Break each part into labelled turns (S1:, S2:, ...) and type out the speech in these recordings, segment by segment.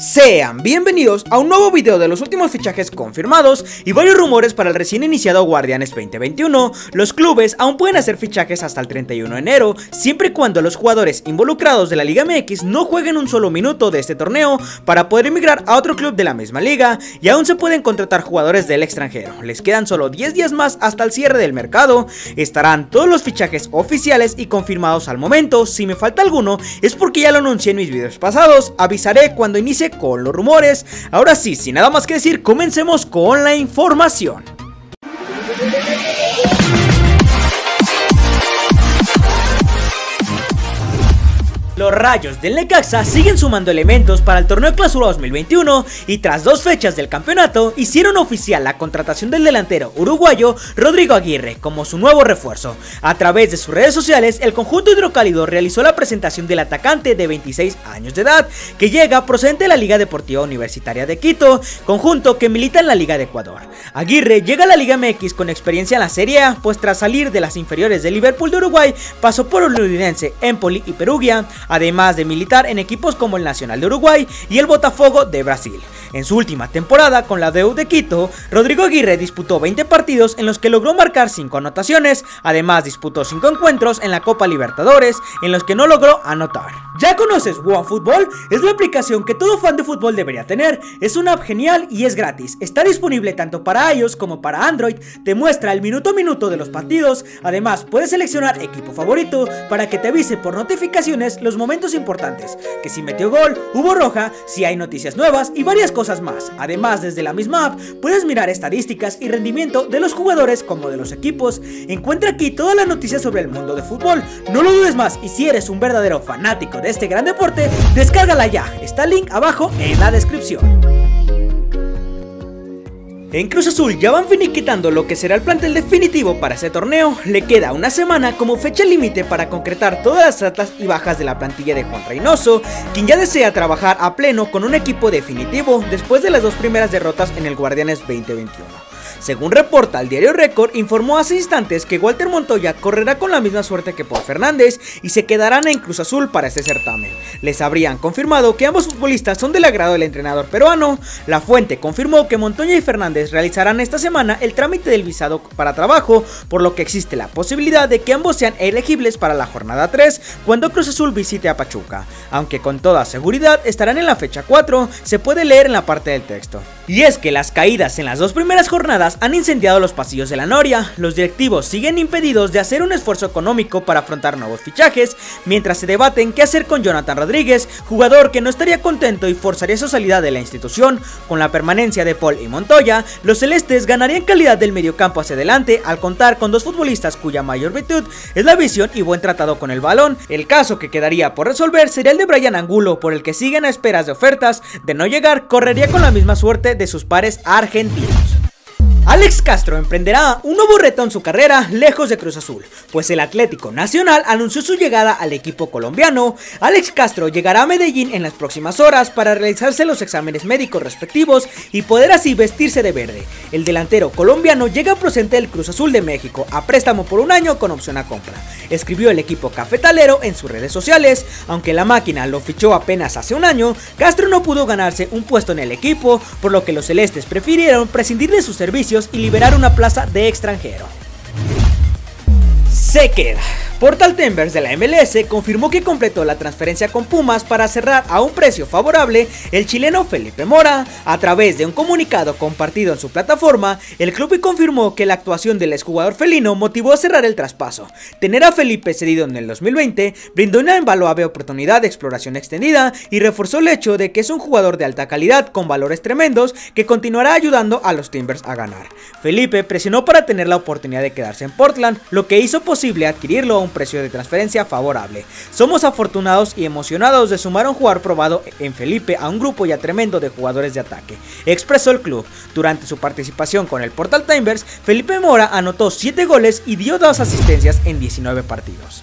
S1: Sean bienvenidos a un nuevo video de los últimos fichajes confirmados y varios rumores para el recién iniciado Guardianes 2021. Los clubes aún pueden hacer fichajes hasta el 31 de enero, siempre y cuando los jugadores involucrados de la Liga MX no jueguen un solo minuto de este torneo para poder emigrar a otro club de la misma liga y aún se pueden contratar jugadores del extranjero. Les quedan solo 10 días más hasta el cierre del mercado, estarán todos los fichajes oficiales y confirmados al momento, si me falta alguno es porque ya lo anuncié en mis videos pasados, avisaré cuando inicie con los rumores. Ahora sí, sin nada más que decir, comencemos con la información. Rayos del Necaxa siguen sumando elementos para el torneo clausura 2021 y tras dos fechas del campeonato hicieron oficial la contratación del delantero uruguayo Rodrigo Aguirre como su nuevo refuerzo. A través de sus redes sociales, el conjunto hidrocálido realizó la presentación del atacante de 26 años de edad que llega procedente de la Liga Deportiva Universitaria de Quito, conjunto que milita en la Liga de Ecuador. Aguirre llega a la Liga MX con experiencia en la Serie A, pues tras salir de las inferiores de Liverpool de Uruguay, pasó por Oludinense, Empoli y Perugia, además de militar en equipos como el Nacional de Uruguay y el Botafogo de Brasil. En su última temporada con la DEU de Quito, Rodrigo Aguirre disputó 20 partidos en los que logró marcar 5 anotaciones, además disputó 5 encuentros en la Copa Libertadores en los que no logró anotar. ¿Ya conoces OneFootball? Es la aplicación que todo fan de fútbol debería tener. Es una app genial y es gratis. Está disponible tanto para iOS como para Android. Te muestra el minuto a minuto de los partidos. Además, puedes seleccionar equipo favorito para que te avise por notificaciones los momentos importantes. Que si metió gol, hubo roja, si hay noticias nuevas y varias cosas más. Además, desde la misma app puedes mirar estadísticas y rendimiento de los jugadores como de los equipos. Encuentra aquí todas las noticias sobre el mundo de fútbol. No lo dudes más y si eres un verdadero fanático de este gran deporte, descárgala ya. Está el link abajo en la descripción. En Cruz Azul ya van finiquitando lo que será el plantel definitivo para este torneo. Le queda una semana como fecha límite para concretar todas las altas y bajas de la plantilla de Juan Reynoso, quien ya desea trabajar a pleno con un equipo definitivo después de las dos primeras derrotas en el Guardianes 2021. Según reporta el diario Record, informó hace instantes que Walter Montoya correrá con la misma suerte que Paul Fernández y se quedarán en Cruz Azul para este certamen. Les habrían confirmado que ambos futbolistas son del agrado del entrenador peruano. La fuente confirmó que Montoya y Fernández realizarán esta semana el trámite del visado para trabajo, por lo que existe la posibilidad de que ambos sean elegibles para la jornada 3 cuando Cruz Azul visite a Pachuca. Aunque con toda seguridad estarán en la fecha 4, se puede leer en la parte del texto. Y es que las caídas en las dos primeras jornadas han incendiado los pasillos de la Noria, los directivos siguen impedidos de hacer un esfuerzo económico para afrontar nuevos fichajes, mientras se debaten qué hacer con Jonathan Rodríguez, jugador que no estaría contento y forzaría su salida de la institución. Con la permanencia de Paul y Montoya, los celestes ganarían calidad del mediocampo hacia adelante al contar con dos futbolistas cuya mayor virtud es la visión y buen tratado con el balón. El caso que quedaría por resolver sería el de Brian Angulo, por el que siguen a esperas de ofertas, de no llegar correría con la misma suerte de sus pares argentinos. Alex Castro emprenderá un nuevo reto en su carrera lejos de Cruz Azul, pues el Atlético Nacional anunció su llegada al equipo colombiano. Alex Castro llegará a Medellín en las próximas horas para realizarse los exámenes médicos respectivos y poder así vestirse de verde. El delantero colombiano llega procedente del Cruz Azul de México a préstamo por un año con opción a compra. Escribió el equipo cafetalero en sus redes sociales, aunque la máquina lo fichó apenas hace un año, Castro no pudo ganarse un puesto en el equipo, por lo que los celestes prefirieron prescindir de sus y liberar una plaza de extranjero. Se queda. Portal Timbers de la MLS confirmó que completó la transferencia con Pumas para cerrar a un precio favorable el chileno Felipe Mora. A través de un comunicado compartido en su plataforma, el club confirmó que la actuación del exjugador felino motivó a cerrar el traspaso. Tener a Felipe cedido en el 2020 brindó una invaluable oportunidad de exploración extendida y reforzó el hecho de que es un jugador de alta calidad con valores tremendos que continuará ayudando a los Timbers a ganar. Felipe presionó para tener la oportunidad de quedarse en Portland, lo que hizo posible adquirirlo a un precio de transferencia favorable. Somos afortunados y emocionados de sumar un jugador probado en Felipe a un grupo ya tremendo de jugadores de ataque, expresó el club. Durante su participación con el Portal Timbers, Felipe Mora anotó 7 goles y dio 2 asistencias en 19 partidos.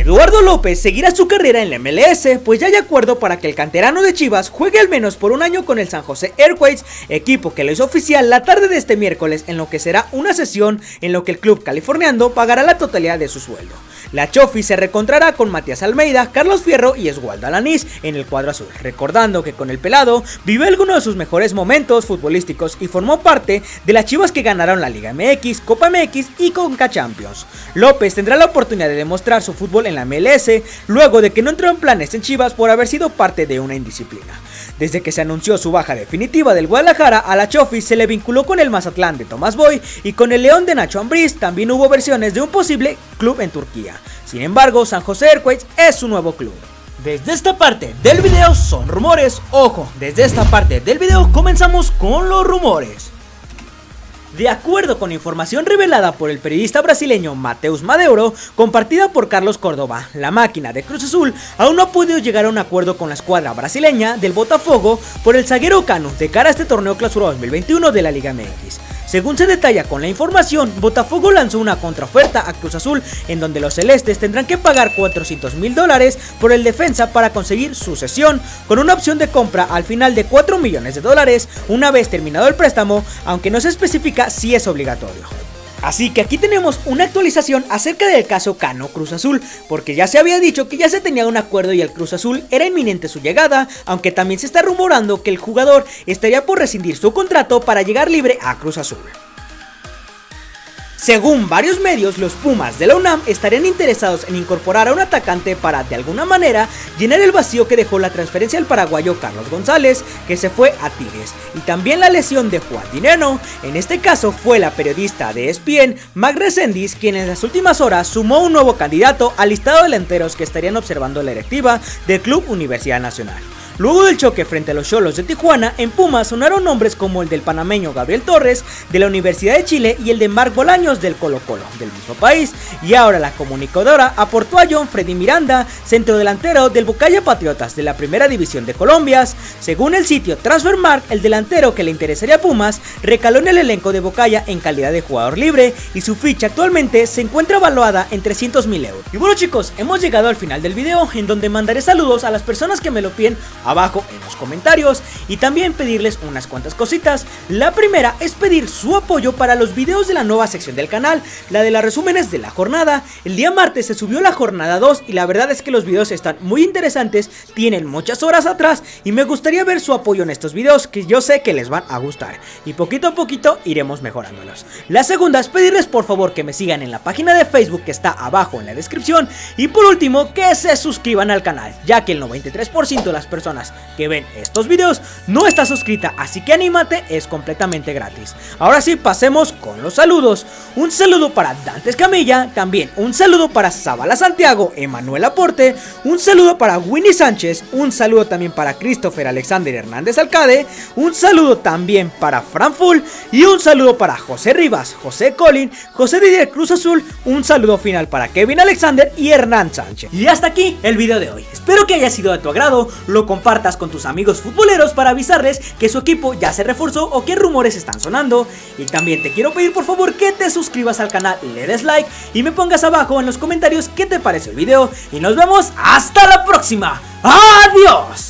S1: Eduardo López seguirá su carrera en la MLS, pues ya hay acuerdo para que el canterano de Chivas juegue al menos por un año con el San José Airways, equipo que lo hizo oficial la tarde de este miércoles en lo que será una sesión en lo que el club californiano pagará la totalidad de su sueldo. La Chofi se recontrará con Matías Almeida, Carlos Fierro y Esgualdo Alanís en el cuadro azul, recordando que con el pelado vivió algunos de sus mejores momentos futbolísticos y formó parte de las chivas que ganaron la Liga MX, Copa MX y Conca Champions. López tendrá la oportunidad de demostrar su fútbol en la MLS luego de que no entró en planes en Chivas por haber sido parte de una indisciplina. Desde que se anunció su baja definitiva del Guadalajara, a la Chofi se le vinculó con el Mazatlán de Tomás Boy y con el León de Nacho Ambriz también hubo versiones de un posible club en Turquía. Sin embargo, San José Airquays es su nuevo club. Desde esta parte del video son rumores, ojo, desde esta parte del video comenzamos con los rumores. De acuerdo con información revelada por el periodista brasileño Mateus Madeuro, compartida por Carlos Córdoba, la máquina de Cruz Azul aún no ha podido llegar a un acuerdo con la escuadra brasileña del Botafogo por el zaguero Cano de cara a este torneo clausura 2021 de la Liga MX. Según se detalla con la información, Botafogo lanzó una contraoferta a Cruz Azul en donde los celestes tendrán que pagar 400 mil dólares por el defensa para conseguir su cesión, con una opción de compra al final de 4 millones de dólares una vez terminado el préstamo, aunque no se especifica si es obligatorio. Así que aquí tenemos una actualización acerca del caso Cano Cruz Azul, porque ya se había dicho que ya se tenía un acuerdo y el Cruz Azul era inminente su llegada, aunque también se está rumorando que el jugador estaría por rescindir su contrato para llegar libre a Cruz Azul. Según varios medios, los Pumas de la UNAM estarían interesados en incorporar a un atacante para, de alguna manera, llenar el vacío que dejó la transferencia al paraguayo Carlos González, que se fue a Tigres, y también la lesión de Juan Dineno. En este caso fue la periodista de ESPN, Mag Resendiz, quien en las últimas horas sumó un nuevo candidato al listado de delanteros que estarían observando la directiva del Club Universidad Nacional. Luego del choque frente a los Cholos de Tijuana, en Pumas sonaron nombres como el del panameño Gabriel Torres de la Universidad de Chile y el de Marc Bolaños del Colo Colo del mismo país. Y ahora la comunicadora aportó a John Freddy Miranda, centrodelantero del Bucaya Patriotas de la Primera División de Colombia. Según el sitio Transfermarkt, el delantero que le interesaría a Pumas recaló en el elenco de Bucaya en calidad de jugador libre y su ficha actualmente se encuentra evaluada en 300 mil euros. Y bueno chicos, hemos llegado al final del video en donde mandaré saludos a las personas que me lo piden abajo en los comentarios y también pedirles unas cuantas cositas. La primera es pedir su apoyo para los videos de la nueva sección del canal, la de las resúmenes de la jornada. El día martes se subió la jornada 2 y la verdad es que los videos están muy interesantes, tienen muchas horas atrás y me gustaría ver su apoyo en estos videos que yo sé que les van a gustar y poquito a poquito iremos mejorándolos. La segunda es pedirles por favor que me sigan en la página de Facebook que está abajo en la descripción y por último que se suscriban al canal, ya que el 93% de las personas que ven estos videos no está suscrita, así que anímate, es completamente gratis. Ahora sí, pasemos con los saludos. Un saludo para Dantes Camilla, también un saludo para Zabala Santiago, Emanuel Aporte, un saludo para Winnie Sánchez, un saludo también para Christopher Alexander Hernández Alcade, un saludo también para Fran Full y un saludo para José Rivas, José Colin, José Didier Cruz Azul, un saludo final para Kevin Alexander y Hernán Sánchez. Y hasta aquí el video de hoy. Espero que haya sido de tu agrado, lo compartas con tus amigos futboleros para avisarles que su equipo ya se reforzó o qué rumores están sonando. Y también te quiero pedir por favor que te suscribas al canal, le des like y me pongas abajo en los comentarios qué te parece el video. Y nos vemos hasta la próxima. ¡Adiós!